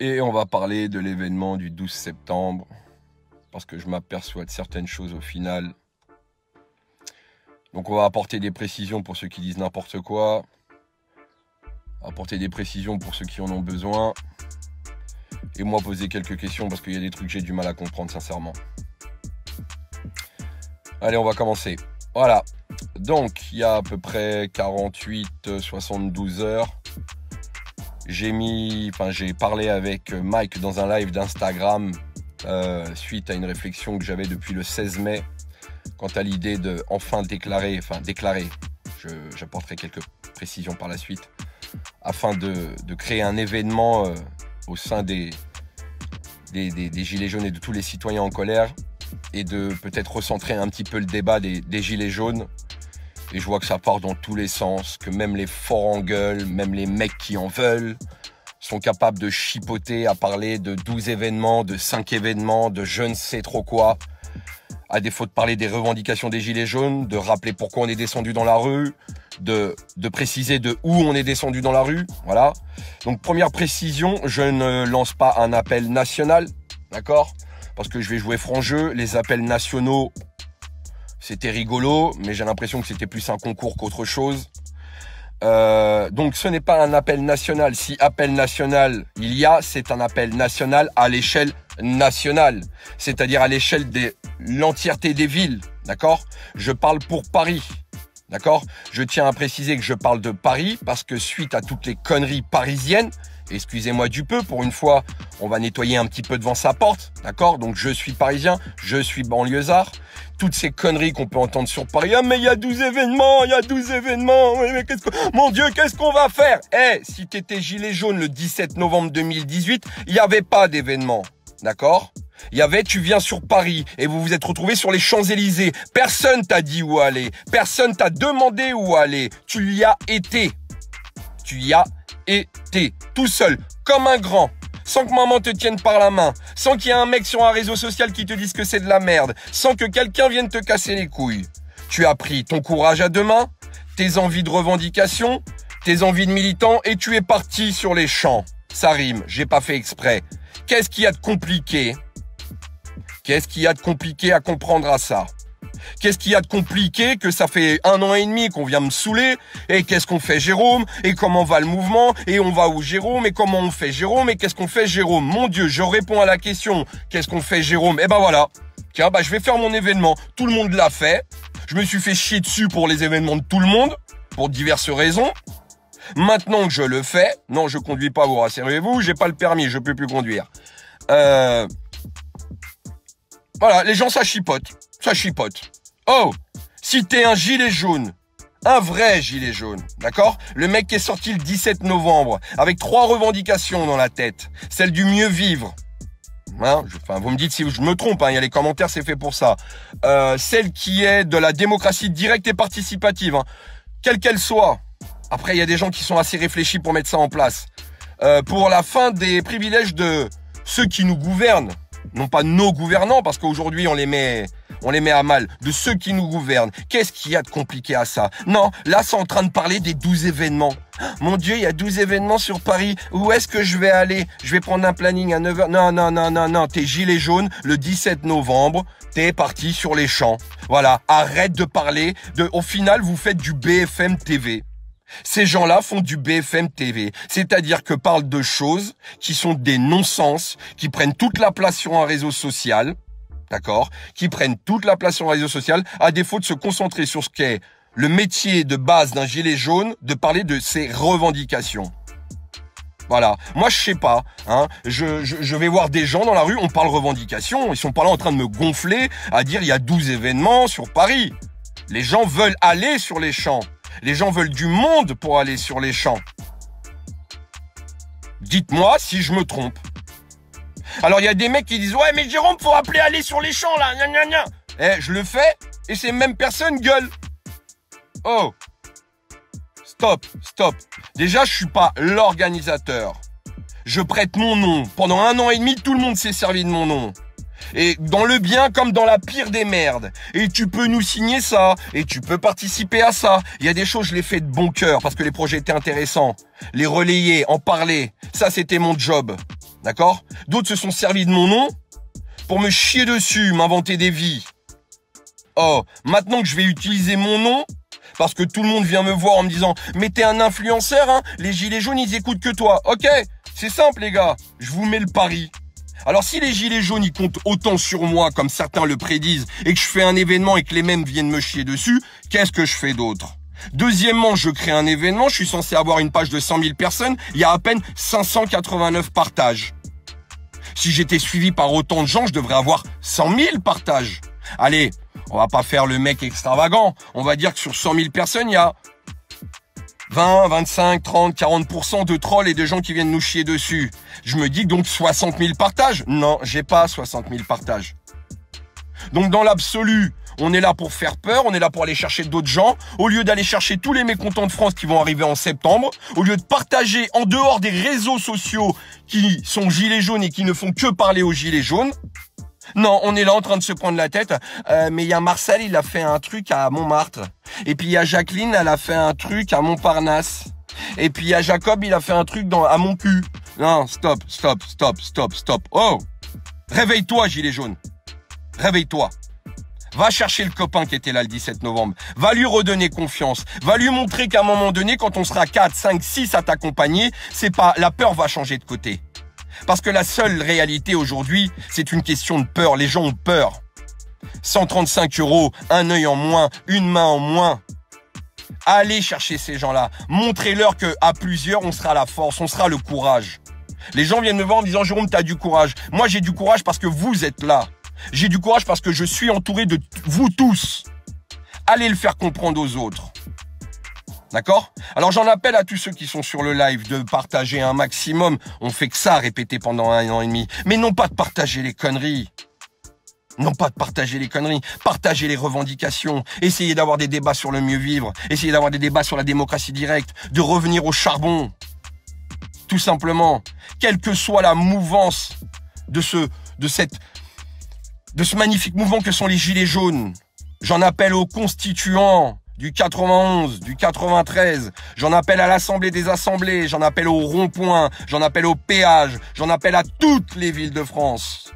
Et on va parler de l'événement du 12 septembre, parce que je m'aperçois de certaines choses au final. Donc on va apporter des précisions pour ceux qui disent n'importe quoi, apporter des précisions pour ceux qui en ont besoin, et moi poser quelques questions parce qu'il y a des trucs que j'ai du mal à comprendre sincèrement. Allez, on va commencer. Voilà. Donc, il y a à peu près 48, 72 heures, j'ai mis, j'ai parlé avec Mike dans un live d'Instagram euh, suite à une réflexion que j'avais depuis le 16 mai quant à l'idée de enfin déclarer, enfin déclarer, j'apporterai quelques précisions par la suite, afin de, créer un événement euh, au sein des des, Gilets jaunes et de tous les citoyens en colère, et de peut-être recentrer un petit peu le débat des, Gilets jaunes. Et je vois que ça part dans tous les sens, que même les forts en gueule, même les mecs qui en veulent, sont capables de chipoter à parler de 12 événements, de 5 événements, de je ne sais trop quoi à défaut de parler des revendications des Gilets jaunes, de rappeler pourquoi on est descendu dans la rue, de, de préciser de où on est descendu dans la rue. Voilà. Donc première précision, je ne lance pas un appel national, d'accord? Parce que je vais jouer franc jeu. Les appels nationaux, c'était rigolo, mais j'ai l'impression que c'était plus un concours qu'autre chose. Euh, donc ce n'est pas un appel national. Si appel national il y a, c'est un appel national à l'échelle nationale, c'est-à-dire à, l'échelle de l'entièreté des villes, d'accord? Je parle pour Paris. D'accord? Je tiens à préciser que je parle de Paris parce que suite à toutes les conneries parisiennes, excusez-moi du peu, pour une fois, on va nettoyer un petit peu devant sa porte, d'accord? Donc je suis parisien, je suis banlieusard. Toutes ces conneries qu'on peut entendre sur Paris, ah mais il y a 12 événements, il y a 12 événements, mais qu'est-ce que... Mon Dieu, qu'est-ce qu'on va faire? Eh, si t'étais gilet jaune le 17 novembre 2018, il n'y avait pas d'événement, d'accord? Il y avait, tu viens sur Paris et vous vous êtes retrouvé sur les Champs-Élysées. Personne t'a dit où aller. Personne t'a demandé où aller. Tu y as été. Tu y as été. Tout seul. Comme un grand. Sans que maman te tienne par la main. Sans qu'il y ait un mec sur un réseau social qui te dise que c'est de la merde. Sans que quelqu'un vienne te casser les couilles. Tu as pris ton courage à deux mains. Tes envies de revendication. Tes envies de militant. Et tu es parti sur les champs. Ça rime. J'ai pas fait exprès. Qu'est-ce qu'il y a de compliqué? Qu'est-ce qu'il y a de compliqué à comprendre à ça? Qu'est-ce qu'il y a de compliqué que ça fait un an et demi qu'on vient me saouler Et qu'est-ce qu'on fait Jérôme Et comment va le mouvement Et on va où Jérôme Et comment on fait Jérôme Et qu'est-ce qu'on fait Jérôme Mon Dieu, je réponds à la question. Qu'est-ce qu'on fait Jérôme Eh ben voilà. Tiens, bah je vais faire mon événement. Tout le monde l'a fait. Je me suis fait chier dessus pour les événements de tout le monde, pour diverses raisons. Maintenant que je le fais, non, je conduis pas, vous rassurez-vous, j'ai pas le permis, je peux plus conduire. Euh, voilà, les gens, ça chipote. Ça chipote. Oh, si t'es un gilet jaune, un vrai gilet jaune, d'accord? Le mec qui est sorti le 17 novembre avec trois revendications dans la tête. Celle du mieux vivre. Hein enfin, vous me dites si je me trompe, hein, il y a les commentaires, c'est fait pour ça. Euh, celle qui est de la démocratie directe et participative, hein, quelle qu'elle soit. Après, il y a des gens qui sont assez réfléchis pour mettre ça en place. Euh, pour la fin des privilèges de ceux qui nous gouvernent non pas nos gouvernants, parce qu'aujourd'hui on les met, on les met à mal, de ceux qui nous gouvernent. Qu'est-ce qu'il y a de compliqué à ça? Non, là c'est en train de parler des 12 événements. Mon Dieu, il y a 12 événements sur Paris. Où est-ce que je vais aller? Je vais prendre un planning à 9h. Non, non, non, non, non. T'es gilet jaune le 17 novembre. T'es parti sur les champs. Voilà. Arrête de parler de, au final, vous faites du BFM TV. Ces gens-là font du BFM TV, c'est-à-dire que parlent de choses qui sont des non-sens, qui prennent toute la place sur un réseau social, d'accord Qui prennent toute la place sur un réseau social, à défaut de se concentrer sur ce qu'est le métier de base d'un gilet jaune, de parler de ses revendications. Voilà. Moi, je sais pas. Hein. Je, je, vais voir des gens dans la rue, on parle revendications. Ils sont pas là en train de me gonfler à dire il y a 12 événements sur Paris. Les gens veulent aller sur les champs. Les gens veulent du monde pour aller sur les champs. Dites-moi si je me trompe. Alors il y a des mecs qui disent ouais mais Jérôme faut appeler aller sur les champs là, gna gna Eh je le fais et ces mêmes personnes gueulent. Oh. Stop, stop. Déjà je suis pas l'organisateur. Je prête mon nom. Pendant un an et demi tout le monde s'est servi de mon nom. Et dans le bien comme dans la pire des merdes. Et tu peux nous signer ça. Et tu peux participer à ça. Il y a des choses, je les fais de bon cœur parce que les projets étaient intéressants. Les relayer, en parler. Ça, c'était mon job. D'accord? D'autres se sont servis de mon nom pour me chier dessus, m'inventer des vies. Oh, maintenant que je vais utiliser mon nom, parce que tout le monde vient me voir en me disant mais t'es un influenceur, hein? Les gilets jaunes ils écoutent que toi. Ok, c'est simple les gars, je vous mets le pari. Alors si les gilets jaunes ils comptent autant sur moi comme certains le prédisent et que je fais un événement et que les mêmes viennent me chier dessus, qu'est-ce que je fais d'autre? Deuxièmement, je crée un événement, je suis censé avoir une page de 100 000 personnes, il y a à peine 589 partages. Si j'étais suivi par autant de gens, je devrais avoir 100 000 partages. Allez, on va pas faire le mec extravagant. On va dire que sur 100 000 personnes, il y a 20, 25, 30, 40% de trolls et de gens qui viennent nous chier dessus. Je me dis donc 60 000 partages. Non, j'ai pas 60 000 partages. Donc dans l'absolu, on est là pour faire peur, on est là pour aller chercher d'autres gens, au lieu d'aller chercher tous les mécontents de France qui vont arriver en septembre, au lieu de partager en dehors des réseaux sociaux qui sont gilets jaunes et qui ne font que parler aux gilets jaunes. Non, on est là en train de se prendre la tête. Euh, mais il y a Marcel, il a fait un truc à Montmartre. Et puis il y a Jacqueline, elle a fait un truc à Montparnasse. Et puis il y a Jacob, il a fait un truc dans, à mon cul. Non, stop, stop, stop, stop, stop. Oh Réveille-toi, gilet jaune. Réveille-toi. Va chercher le copain qui était là le 17 novembre. Va lui redonner confiance. Va lui montrer qu'à un moment donné, quand on sera 4, 5, 6 à t'accompagner, c'est pas, la peur va changer de côté. Parce que la seule réalité aujourd'hui, c'est une question de peur. Les gens ont peur. 135 euros, un œil en moins, une main en moins. Allez chercher ces gens-là. Montrez-leur que à plusieurs, on sera la force, on sera le courage. Les gens viennent me voir en disant Jérôme, t'as du courage. Moi, j'ai du courage parce que vous êtes là. J'ai du courage parce que je suis entouré de vous tous. Allez le faire comprendre aux autres. D'accord? Alors j'en appelle à tous ceux qui sont sur le live de partager un maximum. On fait que ça répéter pendant un an et demi. Mais non pas de partager les conneries. Non pas de partager les conneries, partager les revendications, essayer d'avoir des débats sur le mieux vivre, essayer d'avoir des débats sur la démocratie directe, de revenir au charbon. Tout simplement, quelle que soit la mouvance de ce, de cette, de ce magnifique mouvement que sont les Gilets jaunes, j'en appelle aux constituants, du 91, du 93, j'en appelle à l'Assemblée des Assemblées, j'en appelle au rond-point, j'en appelle au péage, j'en appelle à toutes les villes de France.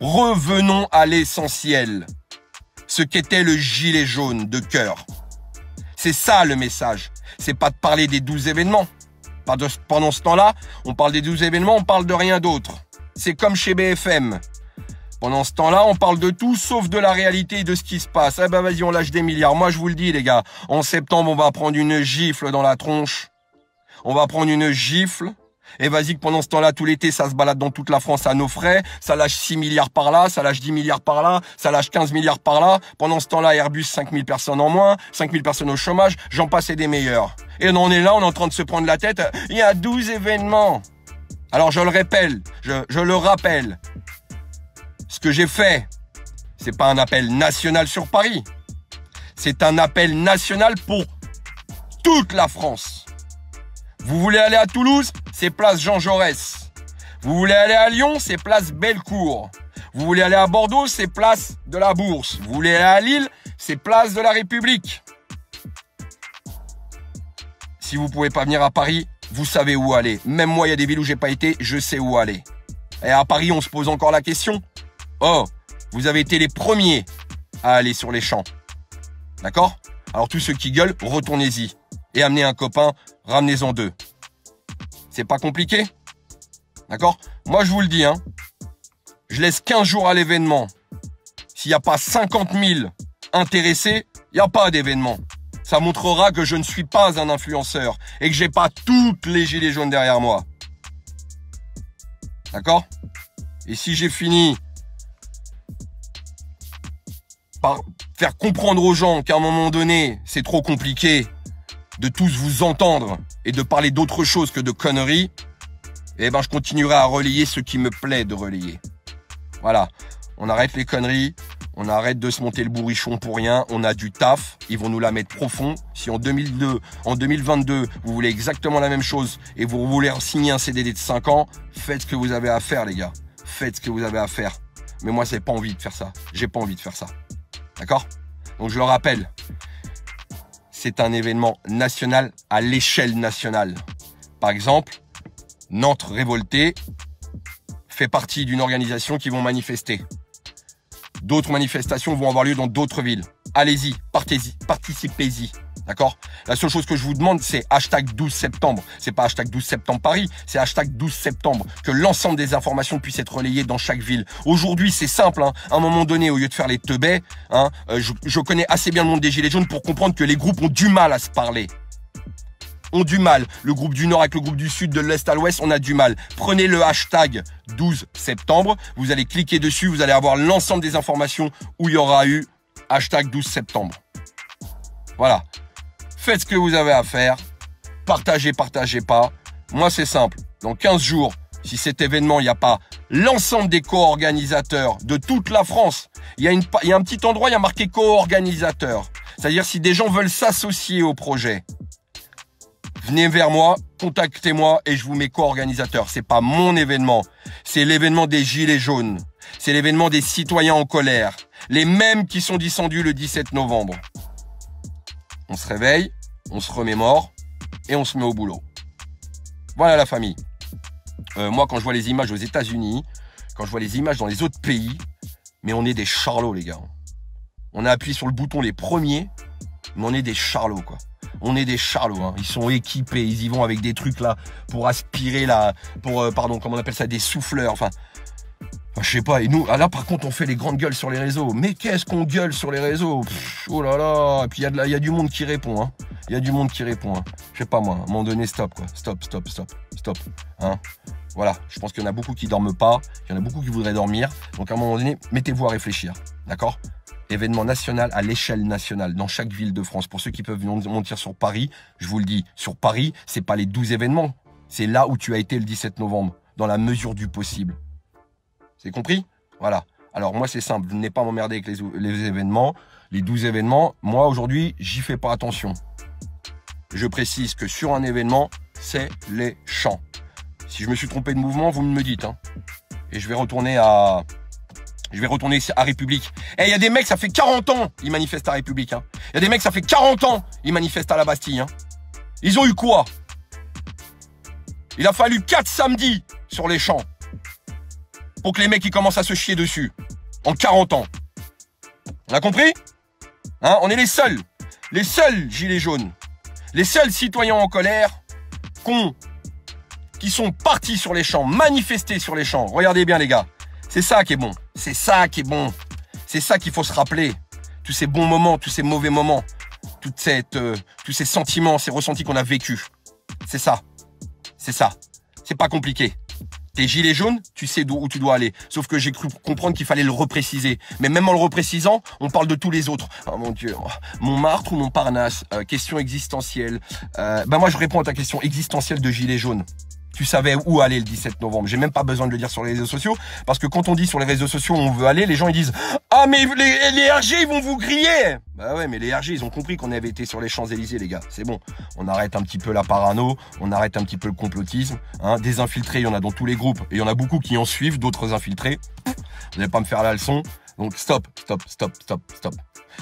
Revenons à l'essentiel. Ce qu'était le gilet jaune de cœur. C'est ça le message. C'est pas de parler des 12 événements. Pendant ce temps-là, on parle des 12 événements, on parle de rien d'autre. C'est comme chez BFM. Pendant ce temps-là, on parle de tout sauf de la réalité et de ce qui se passe. Eh ben vas-y, on lâche des milliards. Moi, je vous le dis, les gars, en septembre, on va prendre une gifle dans la tronche. On va prendre une gifle. Et vas-y que pendant ce temps-là, tout l'été, ça se balade dans toute la France à nos frais. Ça lâche 6 milliards par là, ça lâche 10 milliards par là, ça lâche 15 milliards par là. Pendant ce temps-là, Airbus, 5000 personnes en moins, 5000 personnes au chômage, j'en passe et des meilleurs. Et on est là, on est en train de se prendre la tête. Il y a 12 événements. Alors je le je, je le rappelle, ce que j'ai fait, c'est pas un appel national sur Paris. C'est un appel national pour toute la France. Vous voulez aller à Toulouse, c'est place Jean Jaurès. Vous voulez aller à Lyon, c'est place Bellecour. Vous voulez aller à Bordeaux, c'est place de la Bourse. Vous voulez aller à Lille, c'est place de la République. Si vous pouvez pas venir à Paris, vous savez où aller. Même moi, il y a des villes où j'ai pas été, je sais où aller. Et à Paris, on se pose encore la question. Oh, vous avez été les premiers à aller sur les champs. D'accord? Alors tous ceux qui gueulent, retournez-y. Et amenez un copain, ramenez-en deux. C'est pas compliqué? D'accord? Moi je vous le dis, hein. Je laisse 15 jours à l'événement. S'il n'y a pas 50 000 intéressés, il n'y a pas d'événement. Ça montrera que je ne suis pas un influenceur et que j'ai pas toutes les gilets jaunes derrière moi. D'accord? Et si j'ai fini faire comprendre aux gens qu'à un moment donné, c'est trop compliqué de tous vous entendre et de parler d'autre chose que de conneries, eh ben je continuerai à relayer ce qui me plaît de relayer. Voilà, on arrête les conneries, on arrête de se monter le bourrichon pour rien, on a du taf, ils vont nous la mettre profond. Si en 2002, en 2022, vous voulez exactement la même chose et vous voulez signer un CDD de 5 ans, faites ce que vous avez à faire les gars. Faites ce que vous avez à faire. Mais moi, j'ai pas envie de faire ça. J'ai pas envie de faire ça. D'accord Donc je le rappelle, c'est un événement national à l'échelle nationale. Par exemple, Nantes révolté fait partie d'une organisation qui vont manifester. D'autres manifestations vont avoir lieu dans d'autres villes. Allez-y, partez-y, participez-y. D'accord? La seule chose que je vous demande, c'est hashtag 12 septembre. C'est pas hashtag 12 septembre Paris, c'est hashtag 12 septembre. Que l'ensemble des informations puissent être relayées dans chaque ville. Aujourd'hui, c'est simple. Hein. À un moment donné, au lieu de faire les teubés, hein, euh, je, je connais assez bien le monde des Gilets jaunes pour comprendre que les groupes ont du mal à se parler ont du mal. Le groupe du Nord avec le groupe du Sud, de l'Est à l'Ouest, on a du mal. Prenez le hashtag 12 septembre, vous allez cliquer dessus, vous allez avoir l'ensemble des informations où il y aura eu hashtag 12 septembre. Voilà. Faites ce que vous avez à faire. Partagez, partagez pas. Moi, c'est simple. Dans 15 jours, si cet événement, il n'y a pas l'ensemble des co-organisateurs de toute la France, il y, a un petit endroit, il y a marqué co-organisateur. C'est-à-dire si des gens veulent s'associer au projet, venez vers moi, contactez-moi et je vous mets co-organisateur. C'est pas mon événement, c'est l'événement des gilets jaunes. C'est l'événement des citoyens en colère, les mêmes qui sont descendus le 17 novembre. On se réveille, on se remémore et on se met au boulot. Voilà la famille. Euh, moi, quand je vois les images aux États-Unis, quand je vois les images dans les autres pays, mais on est des charlots, les gars. On a appuyé sur le bouton les premiers, mais on est des charlots, quoi on est des charlots. Hein. Ils sont équipés, ils y vont avec des trucs là pour aspirer la, pour euh, pardon, comment on appelle ça, des souffleurs. Enfin, je sais pas. Et nous, ah, là par contre, on fait les grandes gueules sur les réseaux. Mais qu'est-ce qu'on gueule sur les réseaux? Oh là là. Et puis il y a du monde qui répond. Hein. Il y a du monde qui répond. Hein. Je sais pas moi. À un moment donné, stop quoi. Stop, stop, stop, stop. Hein. Voilà. Je pense qu'il y en a beaucoup qui dorment pas. Il y en a beaucoup qui voudraient dormir. Donc à un moment donné, mettez-vous à réfléchir. D'accord? Événement national à l'échelle nationale dans chaque ville de France. Pour ceux qui peuvent monter sur Paris, je vous le dis, sur Paris, c'est pas les 12 événements, c'est là où tu as été le 17 novembre, dans la mesure du possible. C'est compris? Voilà. Alors moi c'est simple, venez pas m'emmerder avec les, événements, les 12 événements. Moi aujourd'hui, j'y fais pas attention. Je précise que sur un événement, c'est les champs. Si je me suis trompé de mouvement, vous me dites. Hein. Et je vais retourner à, je vais retourner à République. Eh, il y a des mecs, ça fait 40 ans, ils manifestent à République. Hein. Il y a des mecs, ça fait 40 ans, ils manifestent à la Bastille. Hein. Ils ont eu quoi? Il a fallu 4 samedis sur les champs pour que les mecs ils commencent à se chier dessus. En 40 ans. On a compris? Hein On est les seuls. Les seuls gilets jaunes. Les seuls citoyens en colère qu'on qui sont partis sur les champs, manifestés sur les champs. Regardez bien les gars. C'est ça qui est bon. C'est ça qui est bon. C'est ça qu'il faut se rappeler. Tous ces bons moments, tous ces mauvais moments, toute cette, euh, tous ces sentiments, ces ressentis qu'on a vécus. C'est ça. C'est ça. C'est pas compliqué. Tes gilets jaunes, tu sais d'où tu dois aller. Sauf que j'ai cru comprendre qu'il fallait le repréciser. Mais même en le reprécisant, on parle de tous les autres. Oh mon Dieu. Montmartre ou Montparnasse? Euh, Question existentielle. Ben moi, je réponds à ta question existentielle de gilets jaunes tu savais où aller le 17 novembre. J'ai même pas besoin de le dire sur les réseaux sociaux parce que quand on dit sur les réseaux sociaux où on veut aller, les gens ils disent "Ah mais les, RG ils vont vous griller." Bah ouais, mais les RG ils ont compris qu'on avait été sur les Champs-Élysées les gars. C'est bon. On arrête un petit peu la parano, on arrête un petit peu le complotisme, hein. Des infiltrés, il y en a dans tous les groupes et il y en a beaucoup qui en suivent, d'autres infiltrés. Vous n'allez pas me faire la leçon. Donc stop, stop, stop, stop, stop.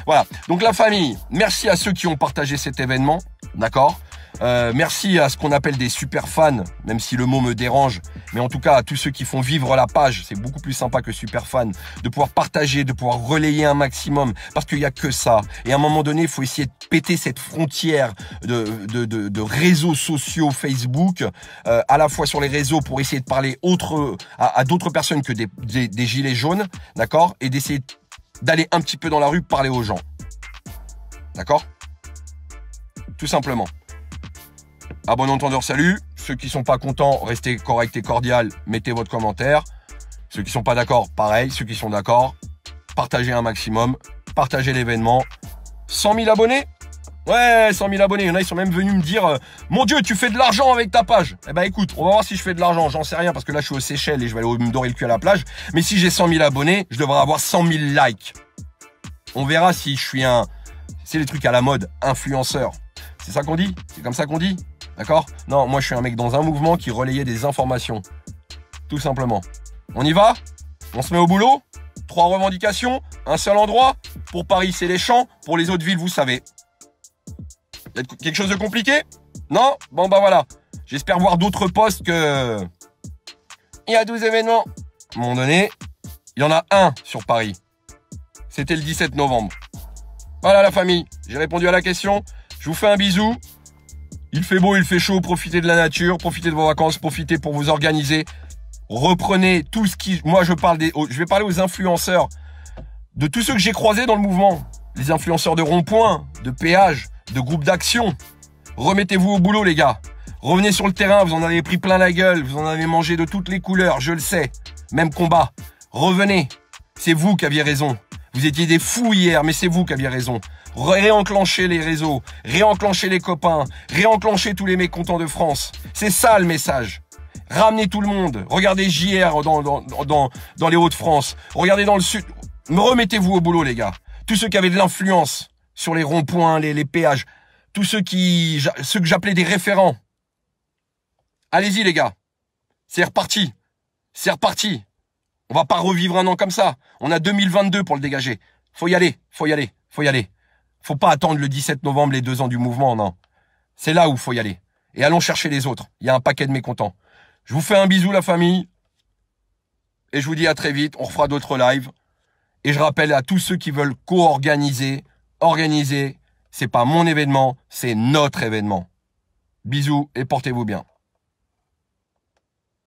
Voilà. Donc la famille, merci à ceux qui ont partagé cet événement, d'accord? Euh, merci à ce qu'on appelle des super fans, même si le mot me dérange, mais en tout cas à tous ceux qui font vivre la page, c'est beaucoup plus sympa que super fan, de pouvoir partager, de pouvoir relayer un maximum, parce qu'il n'y a que ça. Et à un moment donné, il faut essayer de péter cette frontière de, réseaux sociaux Facebook, euh, à la fois sur les réseaux pour essayer de parler autre, à, d'autres personnes que des, des gilets jaunes, d'accord, et d'essayer d'aller un petit peu dans la rue parler aux gens. D'accord? Tout simplement. À bon entendeur, salut. Ceux qui sont pas contents, restez correct et cordial, mettez votre commentaire. Ceux qui sont pas d'accord, pareil. Ceux qui sont d'accord, partagez un maximum, partagez l'événement. 100 000 abonnés? Ouais, 100 000 abonnés. Il y en a, ils sont même venus me dire euh, Mon Dieu, tu fais de l'argent avec ta page. Eh ben écoute, on va voir si je fais de l'argent. J'en sais rien parce que là, je suis aux Seychelles et je vais aller me dorer le cul à la plage. Mais si j'ai 100 000 abonnés, je devrais avoir 100 000 likes. On verra si je suis un. C'est les trucs à la mode, influenceur. C'est ça qu'on dit? C'est comme ça qu'on dit? D'accord? Non, moi je suis un mec dans un mouvement qui relayait des informations. Tout simplement. On y va? On se met au boulot? Trois revendications, un seul endroit? Pour Paris, c'est les champs. Pour les autres villes, vous savez. Quelque chose de compliqué? Non? Bon bah voilà. J'espère voir d'autres postes que... Il y a 12 événements. À un moment donné, il y en a un sur Paris. C'était le 17 novembre. Voilà la famille, j'ai répondu à la question. Je vous fais un bisou. Il fait beau, il fait chaud, profitez de la nature, profitez de vos vacances, profitez pour vous organiser. Reprenez tout ce qui... Moi, je parle des... Je vais parler aux influenceurs, de tous ceux que j'ai croisés dans le mouvement. Les influenceurs de rond-point, de péage, de groupe d'action. Remettez-vous au boulot, les gars. Revenez sur le terrain, vous en avez pris plein la gueule, vous en avez mangé de toutes les couleurs, je le sais. Même combat. Revenez. C'est vous qui aviez raison. Vous étiez des fous hier, mais c'est vous qui aviez raison. Réenclencher les réseaux, réenclencher les copains, réenclencher tous les mécontents de France. C'est ça le message. Ramenez tout le monde. Regardez JR dans, dans, dans, dans les Hauts-de-France. Regardez dans le Sud. Remettez-vous au boulot, les gars. Tous ceux qui avaient de l'influence sur les ronds-points, les, les péages. Tous ceux qui, ceux que j'appelais des référents. Allez-y, les gars. C'est reparti. C'est reparti. On va pas revivre un an comme ça. On a 2022 pour le dégager. Faut y aller. Faut y aller. Faut y aller. Faut pas attendre le 17 novembre les deux ans du mouvement, non. C'est là où faut y aller. Et allons chercher les autres. Il y a un paquet de mécontents. Je vous fais un bisou, la famille. Et je vous dis à très vite. On refera d'autres lives. Et je rappelle à tous ceux qui veulent co-organiser, organiser, c'est pas mon événement, c'est notre événement. Bisous et portez-vous bien.